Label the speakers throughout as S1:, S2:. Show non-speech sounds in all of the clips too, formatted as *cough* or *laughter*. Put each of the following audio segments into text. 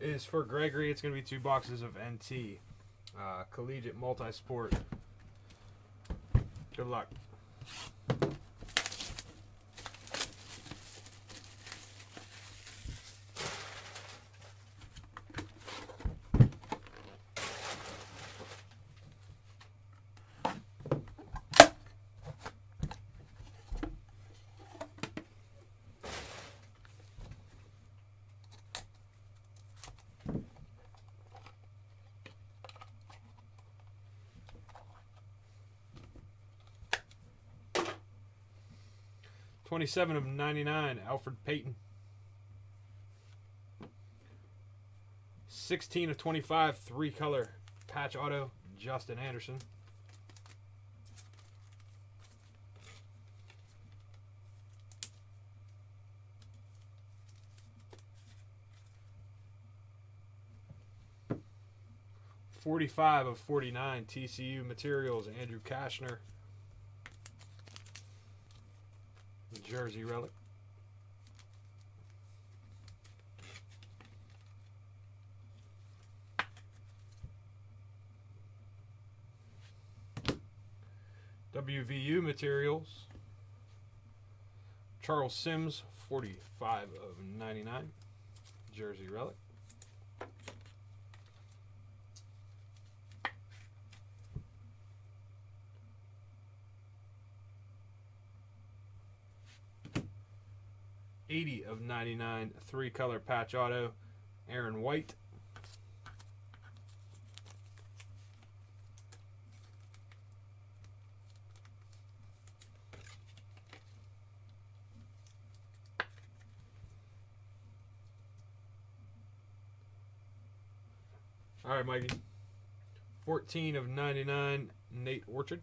S1: is for Gregory. It's going to be two boxes of NT. Uh, collegiate multi-sport. Good luck. Twenty-seven of ninety-nine, Elfrid Payton. Sixteen of twenty-five, three-color patch auto, Justin Anderson. Forty-five of forty-nine, TCU Materials, Andrew Cashner. Jersey relic. WVU materials. Charles Sims, 45 of 99. Jersey relic. Eighty of ninety nine, three color patch auto, Aaron White. All right, Mikey. 14 of 99, Nate Orchard.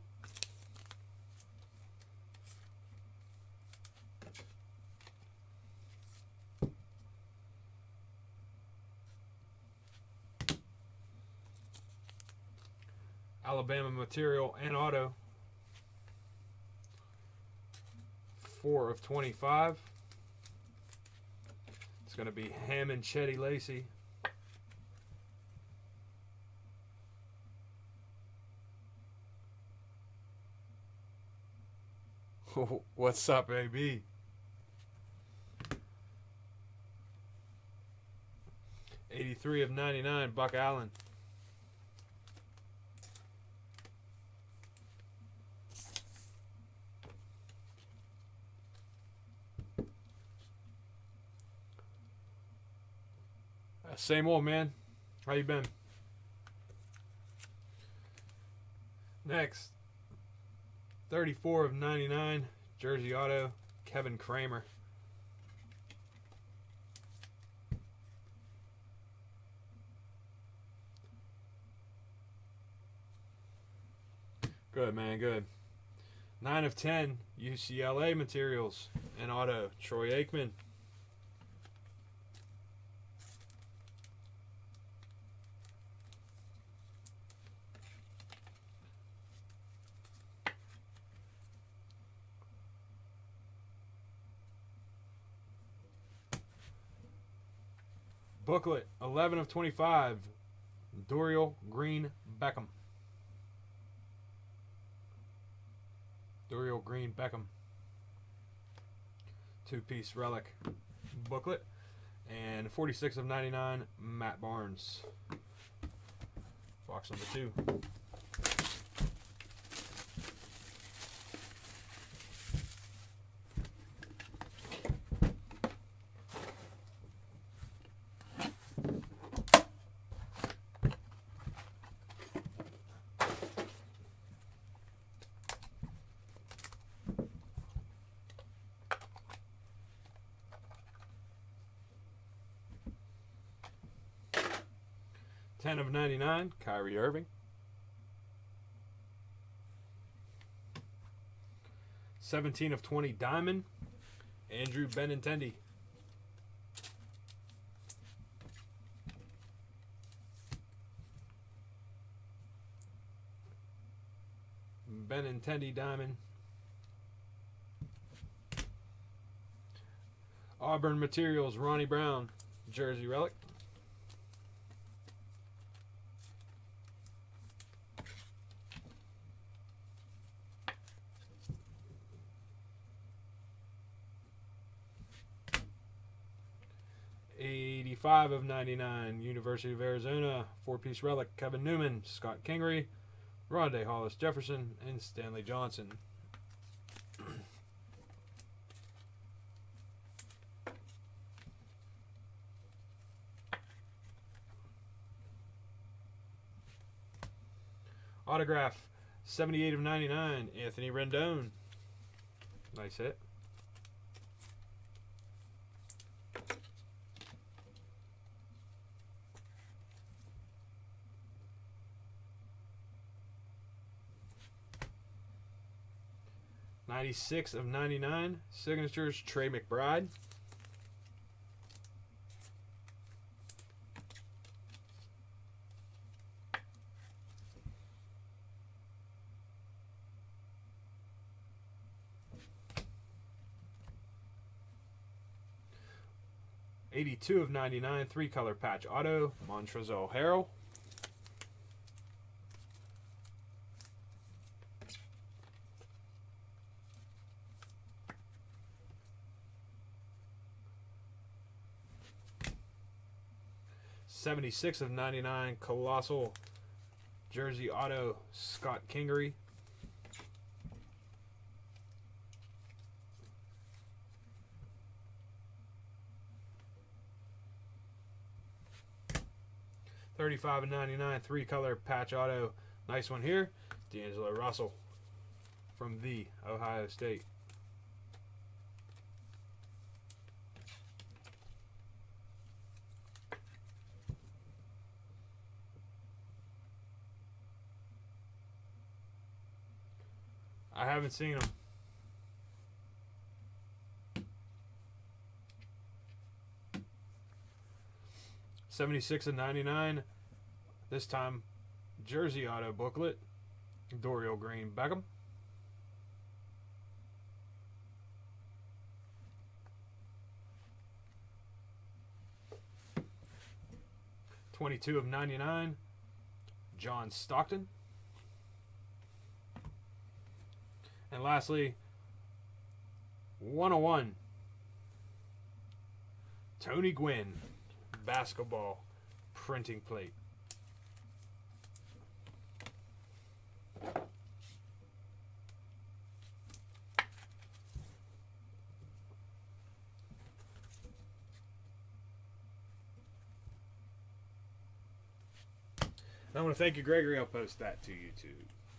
S1: Alabama material and auto. 4 of 25. It's going to be Hammond Chetty Lacey. *laughs* What's up, AB? Eighty-three of ninety-nine, Buck Allen. Uh, same old man. How you been? Next. 34 of 99, Jersey Auto, Kevin Kramer. Good, man, good. 9 of 10, UCLA materials and auto, Troy Aikman. Booklet 11 of 25. Dorial Green Beckham. Dorial Green Beckham. Two piece relic booklet. And 46 of 99. Matt Barnes. Box number two. Ten of ninety nine, Kyrie Irving. Seventeen of twenty, Diamond, Andrew Benintendi. Benintendi Diamond. Auburn Materials, Ronnie Brown, Jersey Relic. 85 of 99, University of Arizona, four piece relic, Kevin Newman, Scott Kingery, Rondae Hollis Jefferson, and Stanley Johnson. Autograph 78 of 99, Anthony Rendon. Nice hit. Ninety-six of ninety-nine signatures. Trey McBride. 82 of 99, three color patch auto, Montrezl Harrell. Seventy-six of ninety-nine, colossal jersey auto, Scott Kingery. 35 and 99, three color patch auto. Nice one here. D'Angelo Russell from the Ohio State. I haven't seen him. Seventy-six and ninety-nine. This time, Jersey Auto booklet, Dorial Green Beckham. Twenty-two of ninety-nine, John Stockton. And lastly, 101, Tony Gwynn, basketball printing plate. I want to thank you, Gregory. I'll post that to YouTube.